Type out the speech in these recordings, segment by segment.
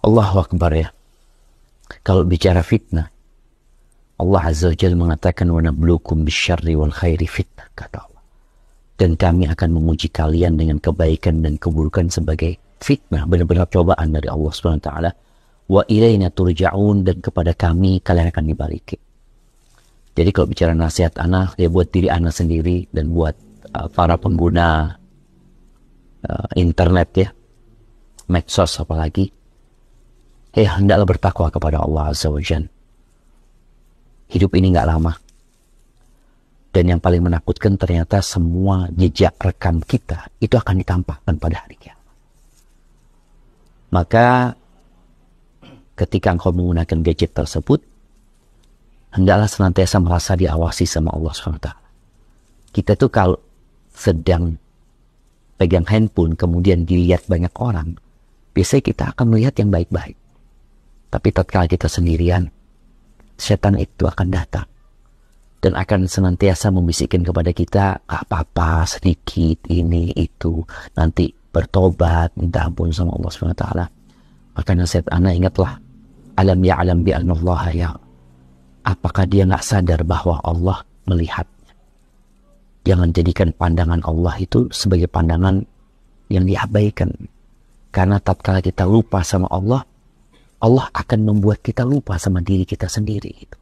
Allahu Akbar ya. Kalau bicara fitnah, Allah Azza wa Jalla mengatakan wa nabluukum bisyarri wal khairi fitnah kata Allah. Dan kami akan menguji kalian dengan kebaikan dan keburukan sebagai fitnah, benar-benar cobaan dari Allah Subhanahu wa taala. Wa ilaina turja'un dan kepada kami kalian akan dibalikin. Jadi kalau bicara nasihat anak, ya buat diri anak sendiri dan buat uh, para pengguna uh, internet ya, medsos apalagi, eh hendaklah bertakwa kepada Allah Azza wa. Hidup ini nggak lama. Dan yang paling menakutkan ternyata semua jejak rekam kita itu akan ditampakkan pada hari kiamat. Maka ketika engkau menggunakan gadget tersebut, hendaklah senantiasa merasa diawasi sama Allah SWT. Kita tuh kalau sedang pegang handphone kemudian dilihat banyak orang, biasanya kita akan melihat yang baik-baik. Tapi tatkala kita sendirian, setan itu akan datang dan akan senantiasa membisikkan kepada kita apa-apa sedikit ini itu. Nanti bertobat minta ampun sama Allah SWT maka nasihat anak ingatlah alam ya alam bi Allah ya. Apakah dia nggak sadar bahwa Allah melihatnya? Jangan jadikan pandangan Allah itu sebagai pandangan yang diabaikan. Karena tatkala kita lupa sama Allah Allah akan membuat kita lupa sama diri kita sendiri. Itu.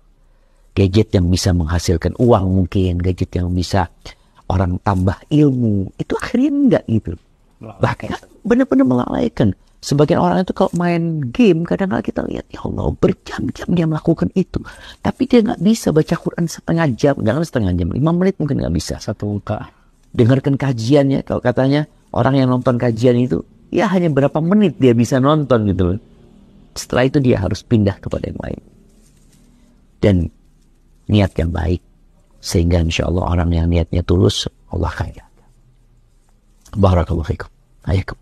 Gadget yang bisa menghasilkan uang mungkin, gadget yang bisa orang tambah ilmu, itu akhirnya enggak gitu. Bahkan benar-benar melalaikan. Sebagian orang itu kalau main game kadang-kadang kita lihat ya Allah berjam-jam dia melakukan itu, tapi dia nggak bisa baca Quran setengah jam, jangan setengah jam, lima menit mungkin nggak bisa. Satu muka. Dengarkan kajiannya, kalau katanya orang yang nonton kajian itu ya hanya berapa menit dia bisa nonton gitu loh. Setelah itu dia harus pindah kepada yang lain. Dan niat yang baik. Sehingga insya Allah orang yang niatnya tulus, Allah kaya. Barakallahu fikum. Ayakum.